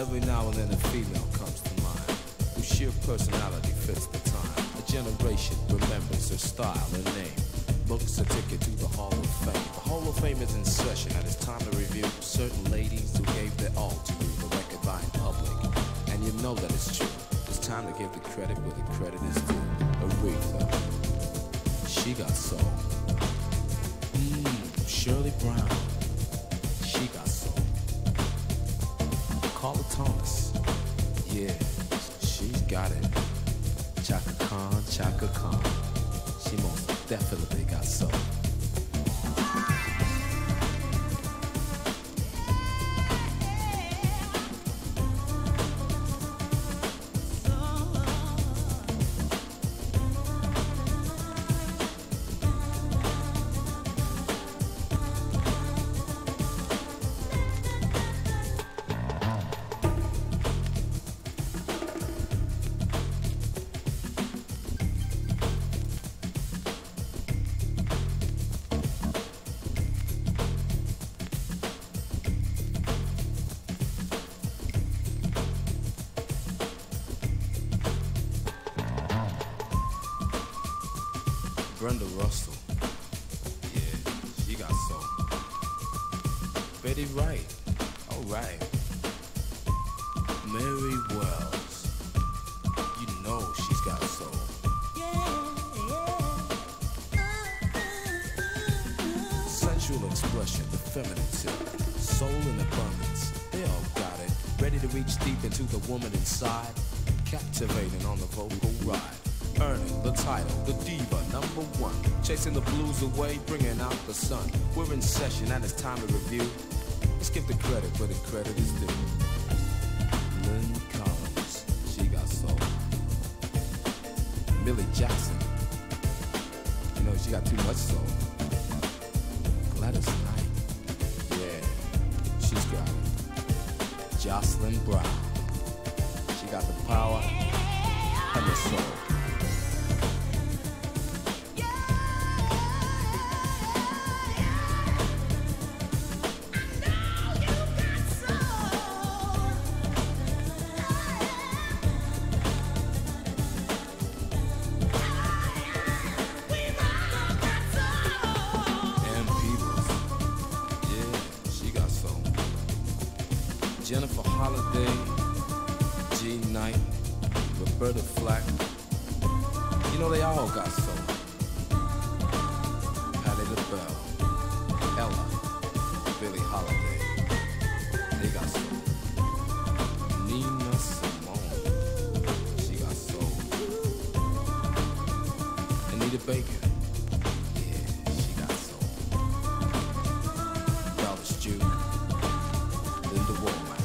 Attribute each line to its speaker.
Speaker 1: Every now and then a female comes to mind, whose sheer personality fits the time. A generation remembers her style and name. Books a ticket to the Hall of Fame. The Hall of Fame is in session, and it's time to review certain ladies who gave their all to the record buying public. And you know that it's true. It's time to give the credit where the credit is due. Aretha, she got soul. Mmm, Shirley Brown, Carla Thomas, yeah, she's got it. Chaka Khan, Chaka Khan, she most definitely got soul. Brenda Russell. Yeah, she got soul. Betty Wright. All right. Mary Wells. You know she's got soul. Sensual expression, the femininity, soul in abundance. They all got it. Ready to reach deep into the woman inside. Captivating on the vocal ride. Earning the title, the diva number one. Chasing the blues away, bringing out the sun. We're in session and it's time to review. Let's give the credit where the credit is due. Lyn Collins, she got soul. Millie Jackson, you know she got too much soul. Gladys Knight, yeah, she's got it. Jocelyn Brown, she got the power and the soul. Jennifer Holliday, Jean Knight, Roberta Flack. You know they all got soul. Patti LaBelle, Ella, Billie Holiday. They got soul. Nina Simone, she got soul. Anita Baker. yeah, she got soul. Dallas Duke, Linda Womack.